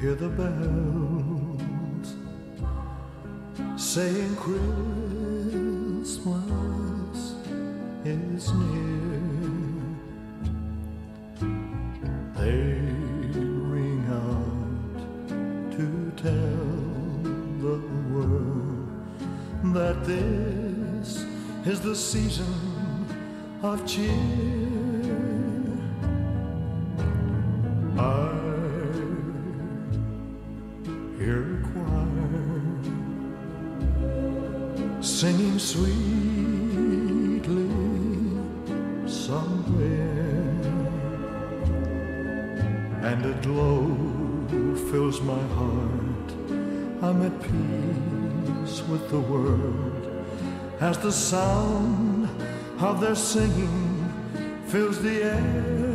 hear the bells saying Christmas is near. They ring out to tell the world that this is the season of cheer. Singing sweetly somewhere, and a glow fills my heart. I'm at peace with the world as the sound of their singing fills the air.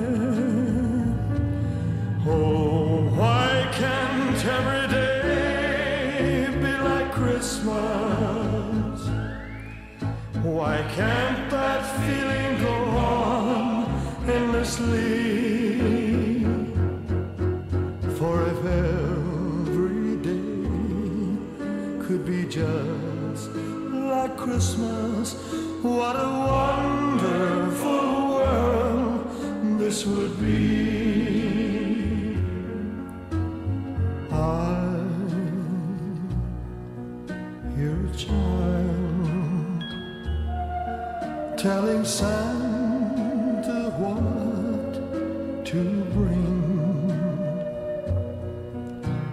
Oh, why can't every day be like Christmas? Why can't that feeling go on endlessly? For if every day could be just like Christmas, what a wonderful world this would be. I hear a child telling Santa what to bring,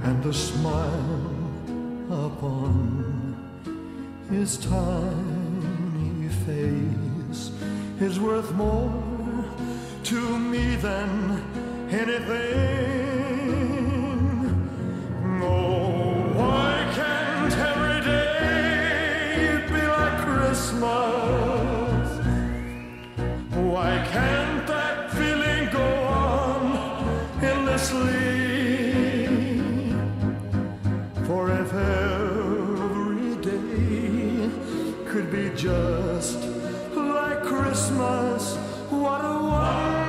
and the smile upon his tiny face is worth more to me than anything. sleep. For if every day could be just like Christmas, what a world!